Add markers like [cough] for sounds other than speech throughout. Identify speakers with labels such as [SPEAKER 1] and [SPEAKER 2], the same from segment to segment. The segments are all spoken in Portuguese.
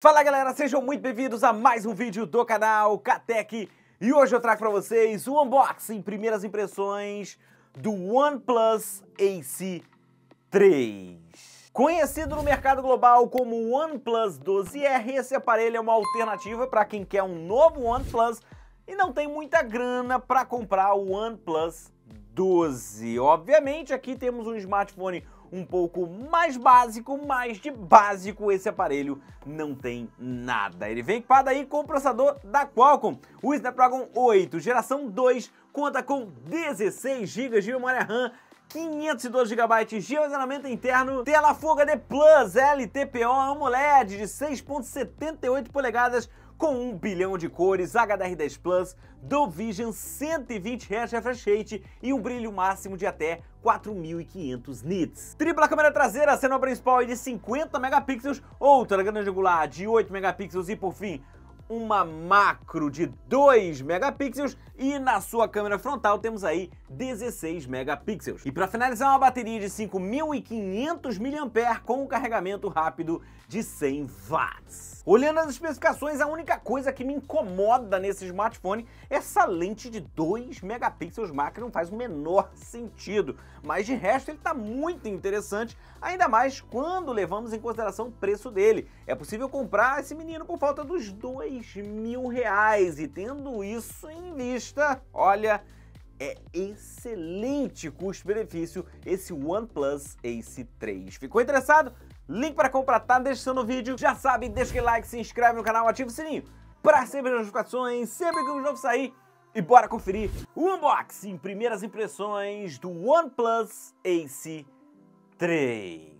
[SPEAKER 1] Fala galera, sejam muito bem-vindos a mais um vídeo do canal Katec e hoje eu trago para vocês o unboxing, primeiras impressões do OnePlus Ace 3. Conhecido no mercado global como OnePlus 12R, esse aparelho é uma alternativa para quem quer um novo OnePlus e não tem muita grana para comprar o OnePlus 12. Obviamente aqui temos um smartphone um pouco mais básico, mas de básico esse aparelho não tem nada. Ele vem equipado aí com o processador da Qualcomm, o Snapdragon 8, geração 2, conta com 16 GB de memória RAM 512 GB de armazenamento interno, tela Full HD Plus LTPO AMOLED de 6.78 polegadas com 1 bilhão de cores, HDR10 Plus, Dolby Vision 120 Hz refresh rate e um brilho máximo de até 4.500 nits. Tripla câmera traseira, sendo principal de 50 megapixels, outra grande angular de 8 megapixels e por fim uma macro de 2 megapixels e na sua câmera frontal temos aí 16 megapixels. E para finalizar, uma bateria de 5.500 mAh com um carregamento rápido de 100 watts. Olhando as especificações, a única coisa que me incomoda nesse smartphone é essa lente de 2 megapixels macro, não faz o menor sentido. Mas de resto ele está muito interessante, ainda mais quando levamos em consideração o preço dele. É possível comprar esse menino por falta dos 2 mil reais e tendo isso em vista, olha, é excelente custo-benefício esse OnePlus Ace 3. Ficou interessado? Link para comprar tá na descrição do vídeo. Já sabe, deixa aquele like, se inscreve no canal, ativa o sininho para sempre as notificações, sempre que um novo sair. E bora conferir o unboxing, primeiras impressões do OnePlus Ace 3.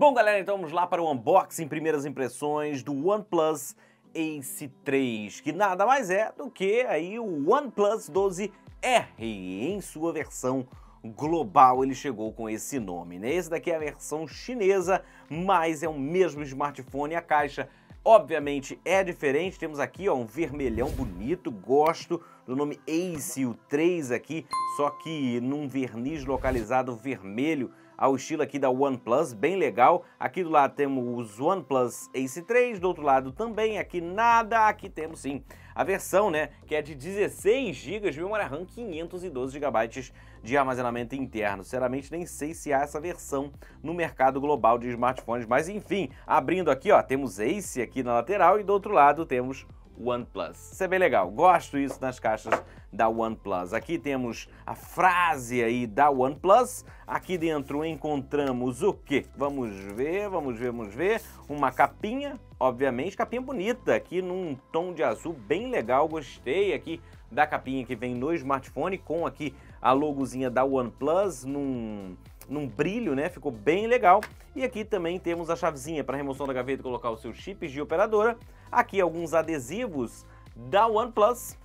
[SPEAKER 1] Bom, galera, então vamos lá para o unboxing, primeiras impressões do OnePlus Ace 3, que nada mais é do que aí o OnePlus 12 R em sua versão global ele chegou com esse nome, né? Esse daqui é a versão chinesa, mas é o mesmo smartphone, a caixa obviamente é diferente, temos aqui ó, um vermelhão bonito, gosto do nome Ace, o 3 aqui, só que num verniz localizado vermelho, ao estilo aqui da OnePlus, bem legal. Aqui do lado temos os OnePlus Ace 3, do outro lado também, aqui nada, aqui temos sim a versão, né, que é de 16 GB de memória RAM, 512 GB de armazenamento interno. Sinceramente, nem sei se há essa versão no mercado global de smartphones, mas enfim, abrindo aqui, ó, temos Ace aqui na lateral e do outro lado temos OnePlus. Isso é bem legal, gosto isso nas caixas da OnePlus. Aqui temos a frase aí da OnePlus. Aqui dentro encontramos o quê? Vamos ver, vamos ver, vamos ver. Uma capinha, obviamente, capinha bonita, aqui num tom de azul bem legal. Gostei aqui da capinha que vem no smartphone com aqui a logozinha da OnePlus num num brilho, né? Ficou bem legal. E aqui também temos a chavezinha para remoção da gaveta e colocar os seus chips de operadora. Aqui alguns adesivos da OnePlus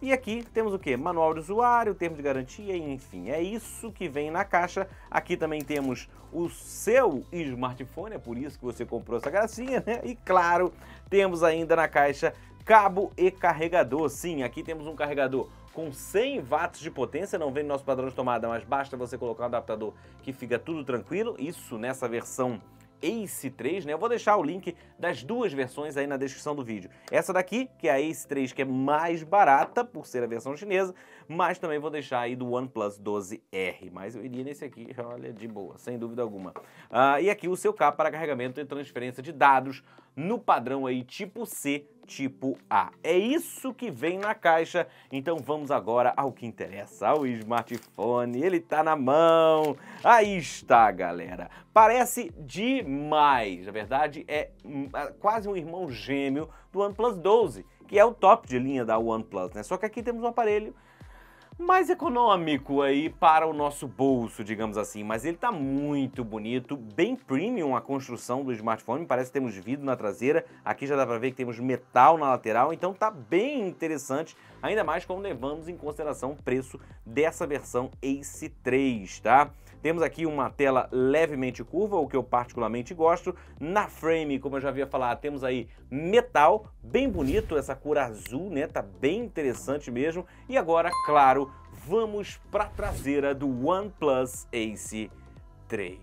[SPEAKER 1] e aqui temos o que? Manual de usuário, termo de garantia, enfim, é isso que vem na caixa. Aqui também temos o seu smartphone, é por isso que você comprou essa gracinha, né? E claro, temos ainda na caixa cabo e carregador. Sim, aqui temos um carregador com 100 watts de potência, não vem no nosso padrão de tomada, mas basta você colocar um adaptador que fica tudo tranquilo. Isso nessa versão Ace 3, né? Eu vou deixar o link das duas versões aí na descrição do vídeo. Essa daqui, que é a Ace 3, que é mais barata, por ser a versão chinesa, mas também vou deixar aí do OnePlus 12R. Mas eu iria nesse aqui, olha, de boa, sem dúvida alguma. Ah, e aqui o seu cabo para carregamento e transferência de dados no padrão aí tipo C tipo A. É isso que vem na caixa, então vamos agora ao que interessa, ao smartphone, ele tá na mão, aí está galera, parece demais, na verdade é, é quase um irmão gêmeo do OnePlus 12, que é o top de linha da OnePlus, né? Só que aqui temos um aparelho mais econômico aí para o nosso bolso, digamos assim, mas ele está muito bonito, bem premium a construção do smartphone, parece que temos vidro na traseira, aqui já dá para ver que temos metal na lateral, então tá bem interessante, ainda mais quando levamos em consideração o preço dessa versão Ace 3, tá? Temos aqui uma tela levemente curva, o que eu particularmente gosto. Na frame, como eu já havia falado, temos aí metal, bem bonito, essa cor azul, né? Tá bem interessante mesmo. E agora, claro, vamos para a traseira do OnePlus Ace 3.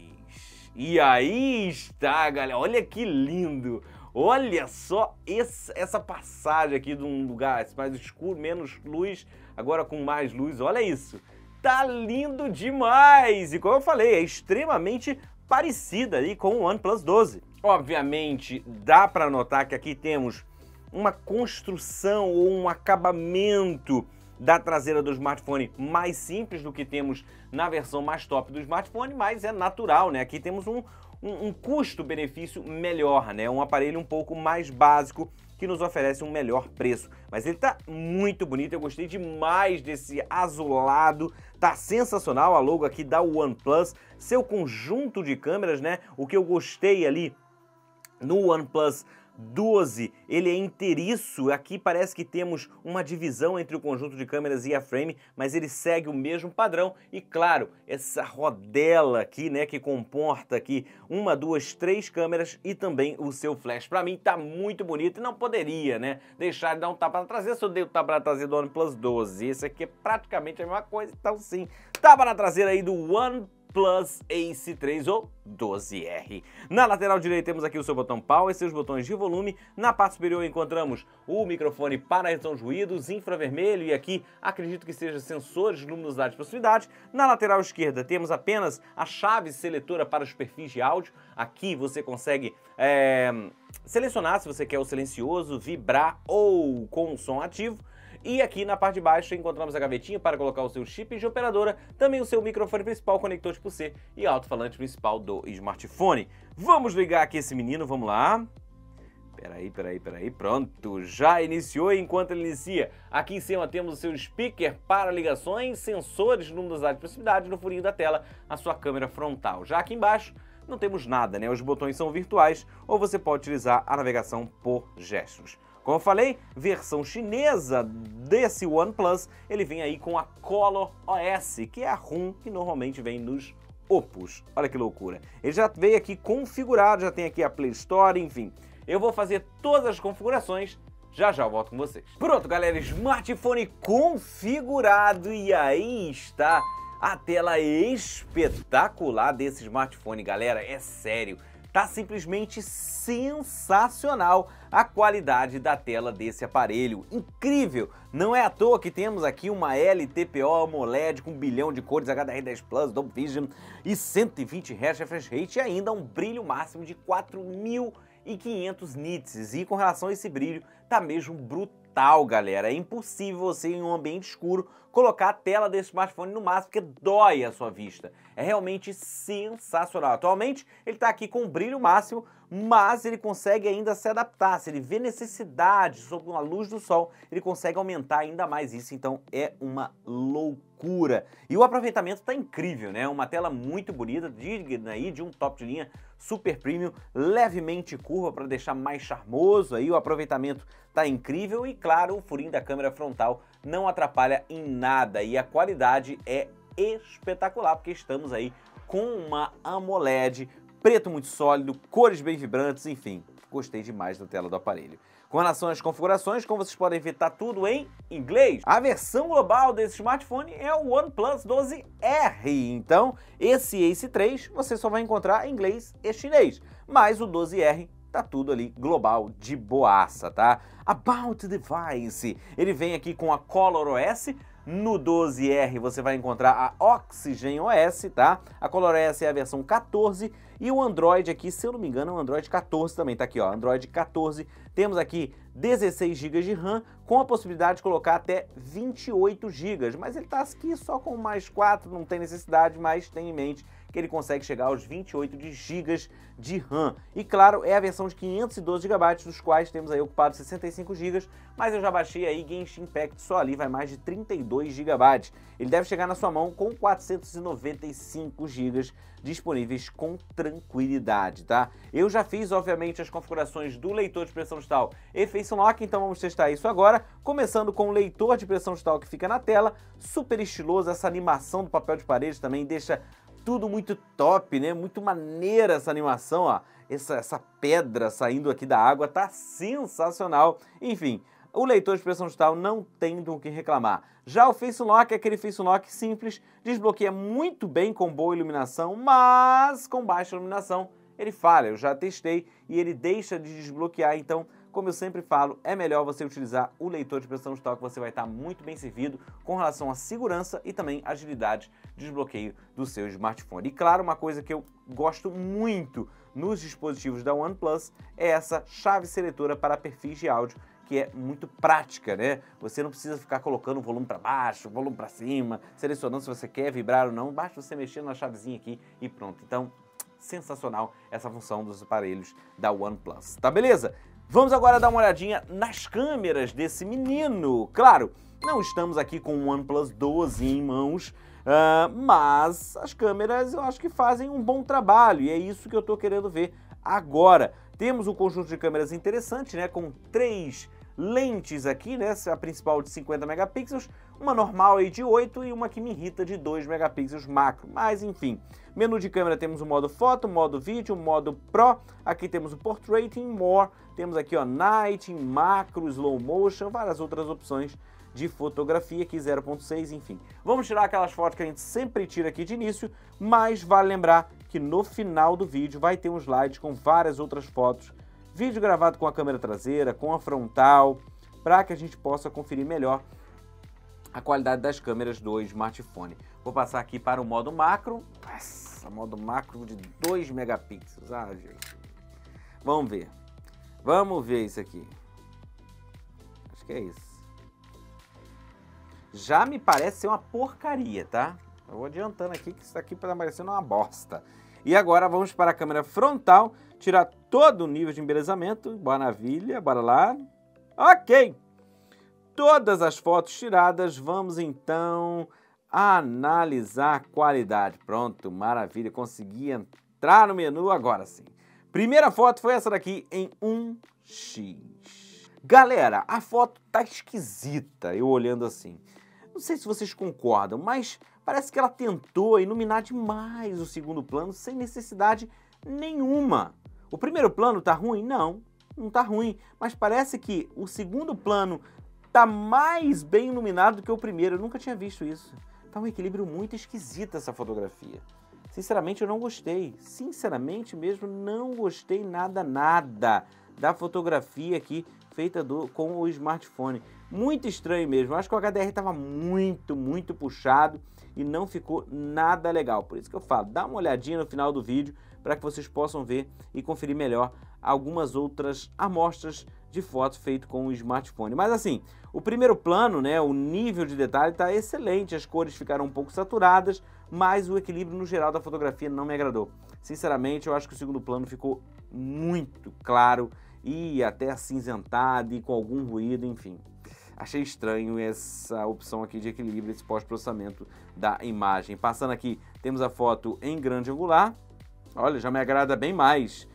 [SPEAKER 1] E aí está, galera, olha que lindo! Olha só esse, essa passagem aqui de um lugar mais escuro, menos luz, agora com mais luz, olha isso! Tá lindo demais! E como eu falei, é extremamente parecida aí com o OnePlus 12. Obviamente, dá para notar que aqui temos uma construção ou um acabamento da traseira do smartphone mais simples do que temos na versão mais top do smartphone, mas é natural, né? Aqui temos um, um, um custo-benefício melhor, né? Um aparelho um pouco mais básico que nos oferece um melhor preço. Mas ele tá muito bonito, eu gostei demais desse azulado, tá sensacional a logo aqui da OnePlus, seu conjunto de câmeras, né? O que eu gostei ali no OnePlus 12, ele é inteiriço. Aqui parece que temos uma divisão entre o conjunto de câmeras e a frame, mas ele segue o mesmo padrão. E claro, essa rodela aqui, né, que comporta aqui uma, duas, três câmeras e também o seu flash. Para mim tá muito bonito e não poderia, né, deixar de dar um tapa na traseira se eu dei o tapa na traseira do OnePlus 12. Esse aqui é praticamente a mesma coisa, então sim, tapa na traseira aí do OnePlus Plus Ace 3 ou 12R. Na lateral direita temos aqui o seu botão Power e seus botões de volume. Na parte superior encontramos o microfone para redução de ruídos, infravermelho e aqui acredito que seja sensores de luminosidade e proximidade. Na lateral esquerda temos apenas a chave seletora para os perfis de áudio. Aqui você consegue é, selecionar se você quer o silencioso, vibrar ou com som ativo. E aqui na parte de baixo encontramos a gavetinha para colocar o seu chip de operadora, também o seu microfone principal, conector tipo C e alto-falante principal do smartphone. Vamos ligar aqui esse menino, vamos lá. Peraí, peraí, peraí, pronto, já iniciou enquanto ele inicia, aqui em cima temos o seu speaker para ligações, sensores de luminosidade e proximidade no furinho da tela, a sua câmera frontal. Já aqui embaixo não temos nada, né? Os botões são virtuais ou você pode utilizar a navegação por gestos. Como eu falei, versão chinesa desse OnePlus, ele vem aí com a Color OS, que é a ROM que normalmente vem nos Opus. Olha que loucura. Ele já veio aqui configurado, já tem aqui a Play Store, enfim. Eu vou fazer todas as configurações já já eu volto com vocês. Pronto, galera, smartphone configurado e aí está a tela espetacular desse smartphone, galera. É sério, Tá simplesmente sensacional a qualidade da tela desse aparelho. Incrível! Não é à toa que temos aqui uma LTPO AMOLED com um bilhão de cores HDR10 Plus, Dolby Vision e 120 Hz refresh rate e ainda um brilho máximo de 4.500 nits. E com relação a esse brilho, tá mesmo brutal, galera. É impossível você em um ambiente escuro colocar a tela desse smartphone no máximo, porque dói a sua vista. É realmente sensacional. Atualmente ele está aqui com brilho máximo, mas ele consegue ainda se adaptar. Se ele vê necessidade sob a luz do sol, ele consegue aumentar ainda mais isso. Então é uma loucura. E o aproveitamento está incrível, né? Uma tela muito bonita, digna aí de um top de linha super premium, levemente curva para deixar mais charmoso. Aí o aproveitamento está incrível e claro, o furinho da câmera frontal não atrapalha em nada e a qualidade é espetacular, porque estamos aí com uma AMOLED, preto muito sólido, cores bem vibrantes, enfim, gostei demais da tela do aparelho. Com relação às configurações, como vocês podem ver, tá tudo em inglês. A versão global desse smartphone é o OnePlus 12R, então esse Ace 3 você só vai encontrar em inglês e chinês, mas o 12R tá tudo ali global de boaça, tá? About Device, ele vem aqui com a Color OS, no 12R você vai encontrar a Oxygen OS, tá? A Color OS é a versão 14 e o Android aqui, se eu não me engano, é o Android 14 também, tá aqui ó, Android 14. Temos aqui 16 GB de RAM com a possibilidade de colocar até 28 GB, mas ele tá aqui só com mais 4, não tem necessidade, mas tem em mente que ele consegue chegar aos 28 de GB de RAM. E claro, é a versão de 512 GB, dos quais temos aí ocupados 65 GB, mas eu já baixei aí Genshin Impact, só ali vai mais de 32 GB. Ele deve chegar na sua mão com 495 GB disponíveis com tranquilidade, tá? Eu já fiz, obviamente, as configurações do leitor de pressão digital e Face Unlock, então vamos testar isso agora, começando com o leitor de pressão digital que fica na tela, super estiloso, essa animação do papel de parede também deixa tudo muito top, né? Muito maneira essa animação, ó. Essa, essa pedra saindo aqui da água tá sensacional. Enfim, o leitor de expressão digital não tem do que reclamar. Já o Face Unlock é aquele Face Unlock simples, desbloqueia muito bem com boa iluminação, mas com baixa iluminação ele falha. Eu já testei e ele deixa de desbloquear, então como eu sempre falo, é melhor você utilizar o leitor de expressão digital que você vai estar muito bem servido com relação à segurança e também agilidade de desbloqueio do seu smartphone. E claro, uma coisa que eu gosto muito nos dispositivos da OnePlus é essa chave seletora para perfis de áudio que é muito prática, né? Você não precisa ficar colocando o volume para baixo, o volume para cima, selecionando se você quer vibrar ou não, basta você mexer na chavezinha aqui e pronto. Então, sensacional essa função dos aparelhos da OnePlus. Tá beleza? Vamos agora dar uma olhadinha nas câmeras desse menino. Claro, não estamos aqui com o OnePlus 12 em mãos, uh, mas as câmeras eu acho que fazem um bom trabalho e é isso que eu estou querendo ver agora. Temos um conjunto de câmeras interessante, né, com três lentes aqui, né? A principal de 50 megapixels, uma normal aí de 8 e uma que me irrita de 2 megapixels macro. Mas enfim, menu de câmera temos o modo foto, modo vídeo, modo Pro, aqui temos o Portrait em More, temos aqui ó Night, macro, slow motion, várias outras opções de fotografia aqui 0.6, enfim. Vamos tirar aquelas fotos que a gente sempre tira aqui de início, mas vale lembrar que no final do vídeo vai ter um slide com várias outras fotos vídeo gravado com a câmera traseira, com a frontal, para que a gente possa conferir melhor a qualidade das câmeras do smartphone. Vou passar aqui para o modo macro. Nossa, modo macro de 2 megapixels. Ah, gente. Vamos ver. Vamos ver isso aqui. Acho que é isso. Já me parece ser uma porcaria, tá? Eu vou adiantando aqui que isso aqui está parecendo uma bosta. E agora vamos para a câmera frontal, tirar todo o nível de embelezamento. Maravilha, bora lá. Ok! Todas as fotos tiradas, vamos então analisar a qualidade. Pronto, maravilha, consegui entrar no menu agora sim. Primeira foto foi essa daqui em 1x. Galera, a foto tá esquisita, eu olhando assim. Não sei se vocês concordam, mas Parece que ela tentou iluminar demais o segundo plano sem necessidade nenhuma. O primeiro plano tá ruim? Não, não tá ruim, mas parece que o segundo plano tá mais bem iluminado do que o primeiro. Eu nunca tinha visto isso. Tá um equilíbrio muito esquisito essa fotografia. Sinceramente, eu não gostei. Sinceramente mesmo, não gostei nada, nada da fotografia aqui feita do, com o smartphone. Muito estranho mesmo. Acho que o HDR estava muito, muito puxado e não ficou nada legal. Por isso que eu falo, dá uma olhadinha no final do vídeo para que vocês possam ver e conferir melhor algumas outras amostras de fotos feito com o smartphone. Mas assim, o primeiro plano, né, o nível de detalhe está excelente, as cores ficaram um pouco saturadas, mas o equilíbrio no geral da fotografia não me agradou. Sinceramente, eu acho que o segundo plano ficou muito claro e até acinzentado e com algum ruído, enfim. Achei estranho essa opção aqui de equilíbrio, esse pós-processamento da imagem. Passando aqui, temos a foto em grande angular. Olha, já me agrada bem mais.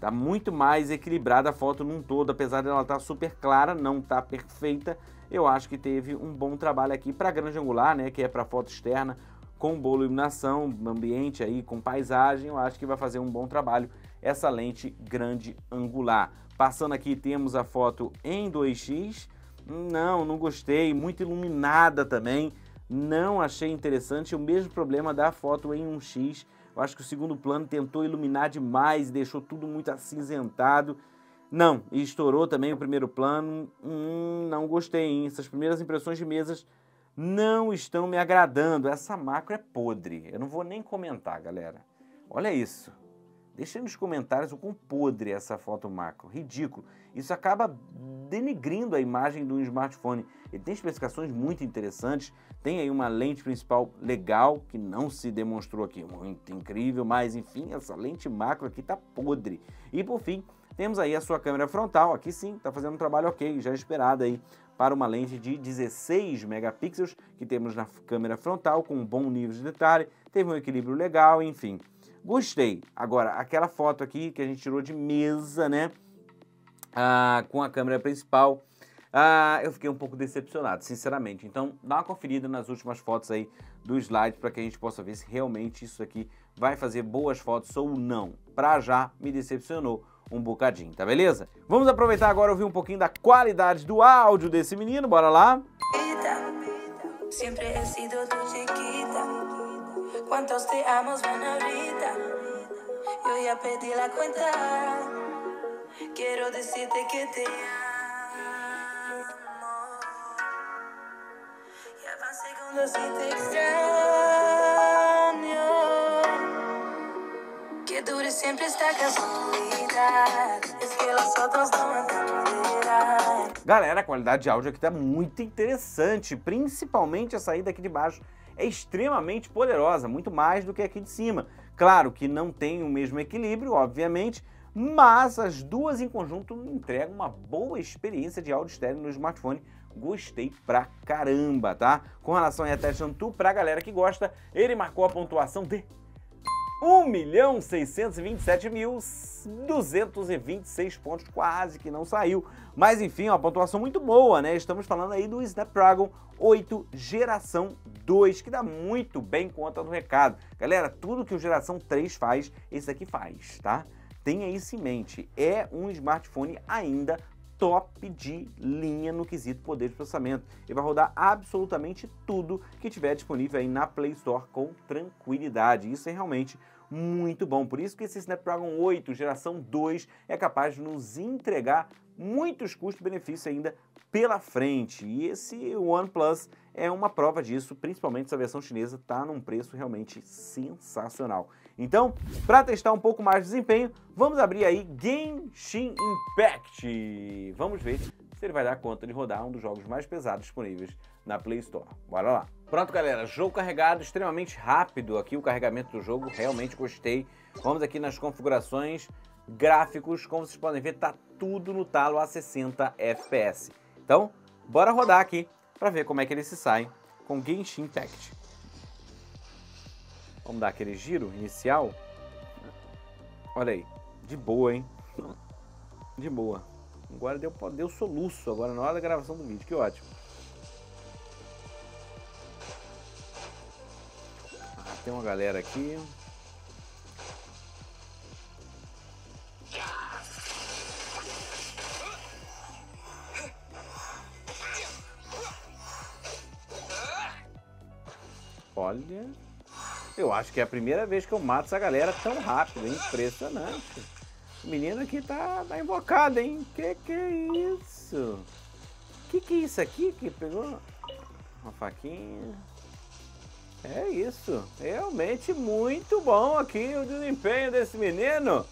[SPEAKER 1] Tá muito mais equilibrada a foto num todo, apesar dela estar tá super clara, não tá perfeita. Eu acho que teve um bom trabalho aqui para grande angular, né, que é para foto externa, com boa iluminação, ambiente aí, com paisagem. Eu acho que vai fazer um bom trabalho essa lente grande angular. Passando aqui, temos a foto em 2x não, não gostei. Muito iluminada também. Não achei interessante. O mesmo problema da foto em 1x. Eu acho que o segundo plano tentou iluminar demais, deixou tudo muito acinzentado. Não, e estourou também o primeiro plano. Hum, não gostei, hein? Essas primeiras impressões de mesas não estão me agradando. Essa macro é podre. Eu não vou nem comentar, galera. Olha isso. Deixa nos comentários o quão podre é essa foto macro. Ridículo. Isso acaba denegrindo a imagem do smartphone. Ele tem especificações muito interessantes, tem aí uma lente principal legal, que não se demonstrou aqui muito incrível, mas enfim, essa lente macro aqui tá podre. E por fim, temos aí a sua câmera frontal, aqui sim, está fazendo um trabalho ok, já esperado aí para uma lente de 16 megapixels que temos na câmera frontal, com um bom nível de detalhe, teve um equilíbrio legal, enfim. Gostei. Agora, aquela foto aqui que a gente tirou de mesa, né? Ah, com a câmera principal, ah, eu fiquei um pouco decepcionado, sinceramente. Então, dá uma conferida nas últimas fotos aí do slide para que a gente possa ver se realmente isso aqui vai fazer boas fotos ou não. Para já, me decepcionou um bocadinho, tá beleza? Vamos aproveitar agora ouvir um pouquinho da qualidade do áudio desse menino, bora lá? Sempre he Quantos te amos van ahorita? Yo ya pedí la cuenta. Quiero decirte que te amo. Ya van segundos y te extraño. Que dure siempre esta casualidad. Es que los otros no me Galera, a qualidade de áudio aqui tá muito interessante, principalmente a saída aqui de baixo é extremamente poderosa, muito mais do que aqui de cima. Claro que não tem o mesmo equilíbrio, obviamente, mas as duas em conjunto entregam uma boa experiência de áudio estéreo no smartphone. Gostei pra caramba, tá? Com relação a Attention 2, pra galera que gosta, ele marcou a pontuação de 1.627.226 pontos, quase que não saiu. Mas enfim, uma pontuação muito boa, né? Estamos falando aí do Snapdragon 8 geração 2, que dá muito bem conta do recado. Galera, tudo que o geração 3 faz, esse aqui faz, tá? Tenha isso em mente, é um smartphone ainda top de linha no quesito poder de processamento. Ele vai rodar absolutamente tudo que tiver disponível aí na Play Store com tranquilidade. Isso é realmente muito bom. Por isso que esse Snapdragon 8 geração 2 é capaz de nos entregar muitos custos-benefícios ainda pela frente. E esse OnePlus é uma prova disso, principalmente essa versão chinesa está num preço realmente sensacional. Então, para testar um pouco mais de desempenho, vamos abrir aí Genshin Impact. Vamos ver se ele vai dar conta de rodar um dos jogos mais pesados disponíveis na Play Store. Bora lá. Pronto, galera. Jogo carregado extremamente rápido aqui, o carregamento do jogo. Realmente gostei. Vamos aqui nas configurações gráficos. Como vocês podem ver, tá tudo no talo a 60 FPS. Então, bora rodar aqui para ver como é que ele se sai com Genshin Impact. Vamos dar aquele giro inicial. Olha aí, de boa, hein? [laughs] De boa. Agora deu, deu soluço agora na hora da gravação do vídeo, que ótimo. Ah, tem uma galera aqui. Olha. Eu acho que é a primeira vez que eu mato essa galera tão rápido, hein? Impressionante. O menino aqui tá, tá invocado, hein? Que que é isso? Que que é isso aqui que pegou? Uma faquinha. É isso. Realmente muito bom aqui o desempenho desse menino.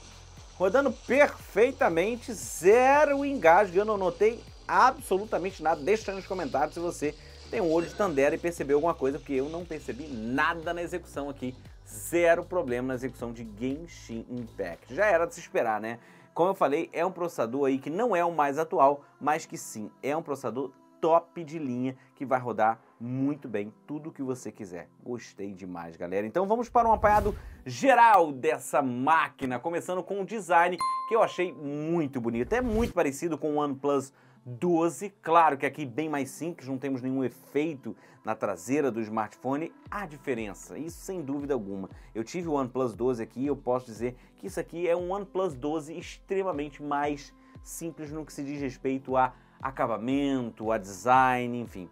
[SPEAKER 1] Rodando perfeitamente, zero engasgo. Eu não notei absolutamente nada. Deixa nos comentários se você tem um olho de Tandera e percebeu alguma coisa, porque eu não percebi nada na execução aqui. Zero problema na execução de Genshin Impact. Já era de se esperar, né? Como eu falei, é um processador aí que não é o mais atual, mas que sim, é um processador top de linha que vai rodar muito bem tudo que você quiser. Gostei demais, galera. Então vamos para um apanhado geral dessa máquina, começando com o design que eu achei muito bonito. É muito parecido com o OnePlus 12. Claro que aqui bem mais simples, não temos nenhum efeito na traseira do smartphone. Há diferença, isso sem dúvida alguma. Eu tive o OnePlus 12 aqui e eu posso dizer que isso aqui é um OnePlus 12 extremamente mais simples no que se diz respeito a acabamento, a design, enfim.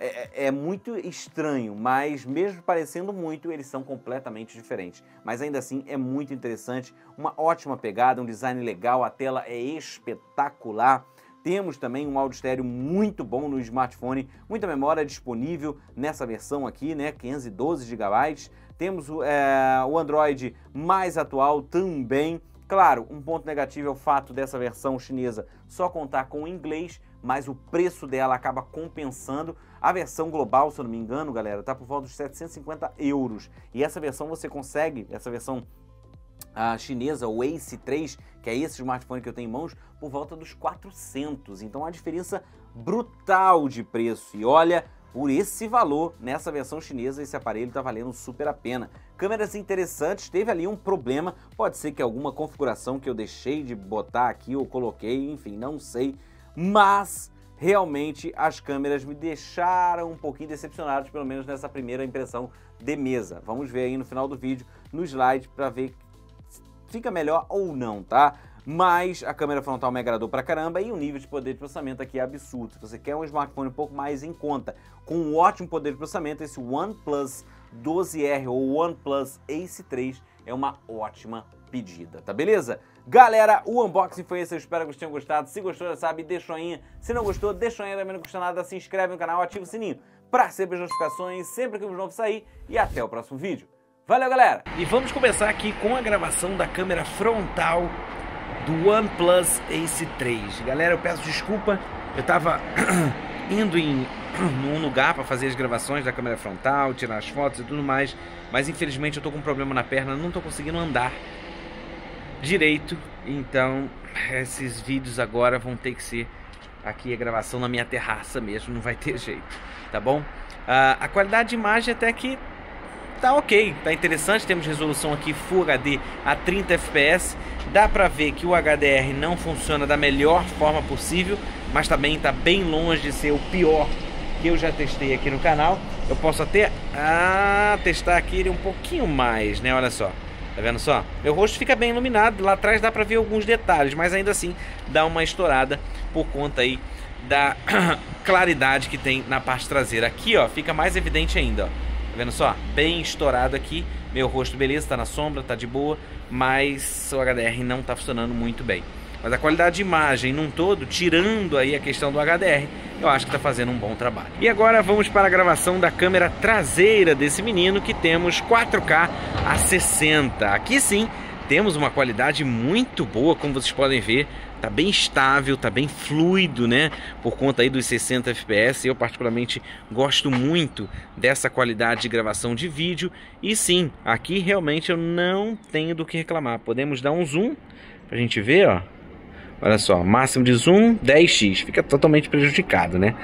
[SPEAKER 1] É, é, é, muito estranho, mas mesmo parecendo muito, eles são completamente diferentes. Mas ainda assim é muito interessante, uma ótima pegada, um design legal, a tela é espetacular. Temos também um áudio estéreo muito bom no smartphone, muita memória disponível nessa versão aqui, né, 512 GB. Temos é, o Android mais atual também. Claro, um ponto negativo é o fato dessa versão chinesa só contar com inglês, mas o preço dela acaba compensando. A versão global, se eu não me engano, galera, tá por volta dos 750 euros. E essa versão você consegue, essa versão a chinesa, o Ace 3, que é esse smartphone que eu tenho em mãos, por volta dos 400. Então, uma diferença brutal de preço. E olha, por esse valor, nessa versão chinesa, esse aparelho está valendo super a pena. Câmeras interessantes, teve ali um problema, pode ser que alguma configuração que eu deixei de botar aqui ou coloquei, enfim, não sei, mas realmente as câmeras me deixaram um pouquinho decepcionados, pelo menos nessa primeira impressão de mesa. Vamos ver aí no final do vídeo, no slide, para ver fica melhor ou não, tá?
[SPEAKER 2] mas a câmera frontal me agradou pra caramba e o nível de poder de processamento aqui é absurdo. Se você quer um smartphone um pouco mais em conta, com um ótimo poder de processamento, esse OnePlus 12R ou OnePlus Ace 3 é uma ótima pedida, tá beleza? Galera, o unboxing foi esse, eu espero que vocês tenham gostado. Se gostou, já sabe, deixa joinha. Se não gostou, deixa joinha também, não custa nada. Se inscreve no canal, ativa o sininho para receber as notificações sempre que um novo sair. E até o próximo vídeo. Valeu, galera!
[SPEAKER 1] E vamos começar aqui com a gravação da câmera frontal do OnePlus Ace 3. Galera, eu peço desculpa, eu tava [clears throat] indo em [clears throat] num lugar para fazer as gravações da câmera frontal, tirar as fotos e tudo mais, mas infelizmente eu tô com um problema na perna, não tô conseguindo andar direito, então esses vídeos agora vão ter que ser aqui a gravação na minha terraça mesmo, não vai ter [laughs] jeito, tá bom? Uh, a qualidade de imagem até que tá ok, tá interessante, temos resolução aqui Full HD a 30 fps, dá pra ver que o HDR não funciona da melhor forma possível, mas também tá bem longe de ser o pior que eu já testei aqui no canal. Eu posso até ah, testar aqui ele um pouquinho mais, né? Olha só. Tá vendo só? Meu rosto fica bem iluminado, lá atrás dá pra ver alguns detalhes, mas ainda assim dá uma estourada por conta aí da [coughs] claridade que tem na parte traseira. Aqui, ó, fica mais evidente ainda, ó. Tá vendo só? Bem estourado aqui. Meu rosto, beleza, tá na sombra, tá de boa, mas o HDR não tá funcionando muito bem. Mas a qualidade de imagem num todo, tirando aí a questão do HDR, eu acho que está fazendo um bom trabalho. E agora vamos para a gravação da câmera traseira desse menino que temos 4K a 60. Aqui sim temos uma qualidade muito boa, como vocês podem ver, tá bem estável, tá bem fluido, né? Por conta aí dos 60 FPS. Eu particularmente gosto muito dessa qualidade de gravação de vídeo. E sim, aqui realmente eu não tenho do que reclamar. Podemos dar um zoom pra gente ver, ó. Olha só, máximo de zoom 10x, fica totalmente prejudicado, né?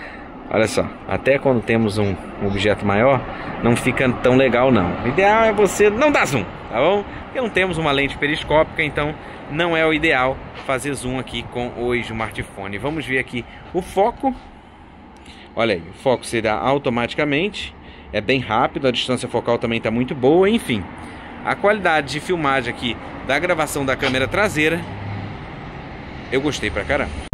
[SPEAKER 1] Olha só, até quando temos um objeto maior, não fica tão legal não. O ideal é você não dar zoom, tá bom? Porque não temos uma lente periscópica, então não é o ideal fazer zoom aqui com o smartphone. Vamos ver aqui o foco. Olha aí, o foco será automaticamente, é bem rápido, a distância focal também está muito boa, enfim. A qualidade de filmagem aqui da gravação da câmera traseira eu gostei pra caramba.